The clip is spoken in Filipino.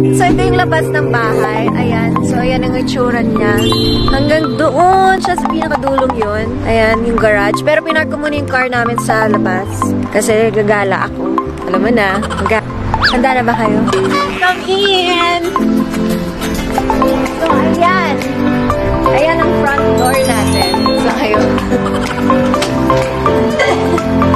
So ito yung labas ng bahay. Ayan. So ayan ang itsura niya. Hanggang doon siya sa pinakadulong yon. Ayan yung garage. Pero pinark ko muna yung car namin sa labas. Kasi gagala ako. Alam mo na. Mag Handa na ba kayo? Come in! So ayan. Ayan ang front door natin. So ayun.